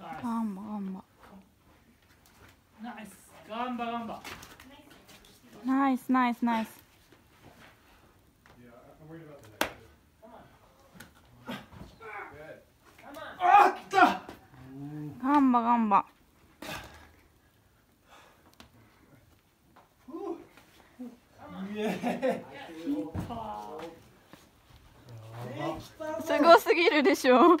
ガンバガンバナイスナイスナイスガンバガンバすごすぎるでしょ。